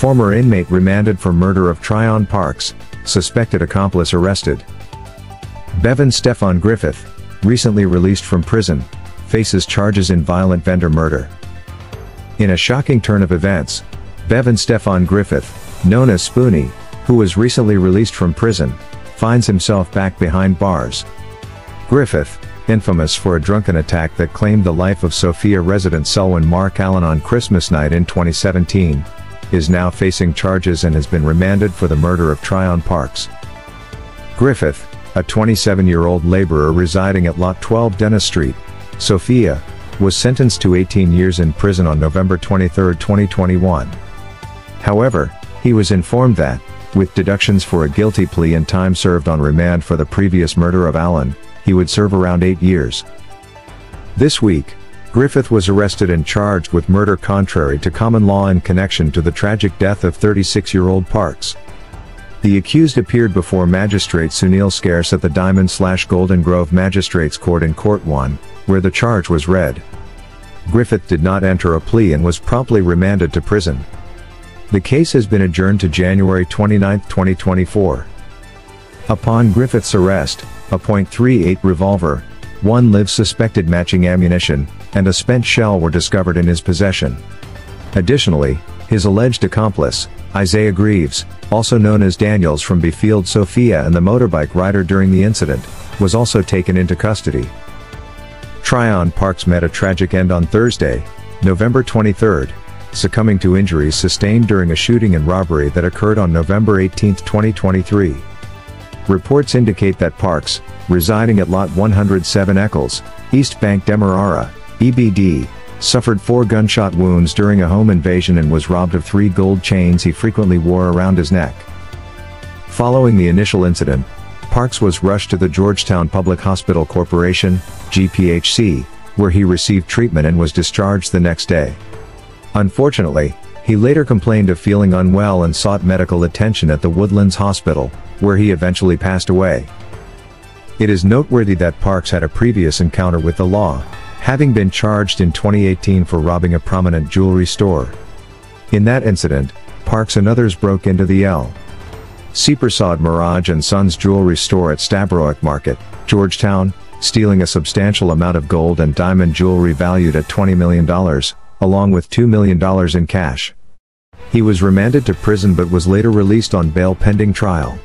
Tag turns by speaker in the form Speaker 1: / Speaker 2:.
Speaker 1: Former inmate remanded for murder of Trion Parks, suspected accomplice arrested. Bevan Stefan Griffith, recently released from prison, faces charges in violent vendor murder. In a shocking turn of events, Bevan Stefan Griffith, known as Spoonie, who was recently released from prison, finds himself back behind bars. Griffith, infamous for a drunken attack that claimed the life of Sophia resident Selwyn Mark Allen on Christmas night in 2017, is now facing charges and has been remanded for the murder of Trion Parks. Griffith, a 27-year-old laborer residing at Lot 12 Dennis Street, Sophia, was sentenced to 18 years in prison on November 23, 2021. However, he was informed that, with deductions for a guilty plea and time served on remand for the previous murder of Allen, he would serve around eight years. This week, Griffith was arrested and charged with murder contrary to common law in connection to the tragic death of 36-year-old Parks. The accused appeared before Magistrate Sunil Scarce at the Diamond slash Golden Grove Magistrates Court in Court 1, where the charge was read. Griffith did not enter a plea and was promptly remanded to prison. The case has been adjourned to January 29, 2024. Upon Griffith's arrest, a .38 revolver, one live suspected matching ammunition, and a spent shell were discovered in his possession. Additionally, his alleged accomplice, Isaiah Greaves, also known as Daniels from Befield Sophia and the motorbike rider during the incident, was also taken into custody. Trion Parks met a tragic end on Thursday, November 23, succumbing to injuries sustained during a shooting and robbery that occurred on November 18, 2023. Reports indicate that Parks, residing at Lot 107 Eccles, East Bank Demerara, EBD, suffered four gunshot wounds during a home invasion and was robbed of three gold chains he frequently wore around his neck. Following the initial incident, Parks was rushed to the Georgetown Public Hospital Corporation, GPHC, where he received treatment and was discharged the next day. Unfortunately, he later complained of feeling unwell and sought medical attention at the Woodlands Hospital, where he eventually passed away. It is noteworthy that Parks had a previous encounter with the law, having been charged in 2018 for robbing a prominent jewelry store. In that incident, Parks and others broke into the L. Prasad Mirage and Sons jewelry store at Stabroek Market, Georgetown, stealing a substantial amount of gold and diamond jewelry valued at $20 million, along with $2 million in cash. He was remanded to prison but was later released on bail pending trial.